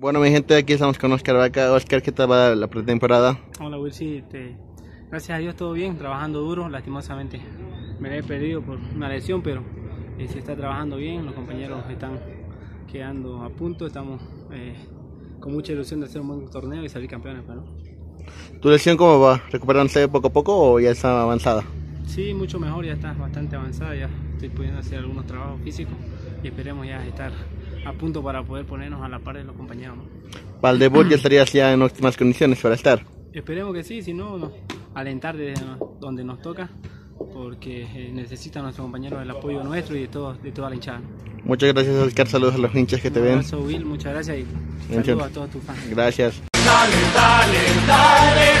Bueno, mi gente, aquí estamos con Oscar Vaca. Oscar, ¿qué tal va la pretemporada? Hola, Will, sí, este, gracias a Dios todo bien, trabajando duro, lastimosamente me he perdido por una lesión, pero eh, se está trabajando bien, los compañeros están quedando a punto, estamos eh, con mucha ilusión de hacer un buen torneo y salir campeones. ¿no? ¿Tu lesión cómo va? ¿Recuperándose poco a poco o ya está avanzada? Sí, mucho mejor, ya está bastante avanzada, ya estoy pudiendo hacer algunos trabajos físicos y esperemos ya estar a punto para poder ponernos a la par de los compañeros. ¿no? Debut ya estarías ya en óptimas condiciones para estar. Esperemos que sí, si no, no alentar desde donde nos toca, porque eh, necesitan nuestros compañeros el apoyo nuestro y de, todo, de toda la hinchada. Muchas gracias Oscar, saludos a los hinchas que te ven. Will, muchas gracias y saludos a todos tus fans. Gracias. Dale, dale, dale,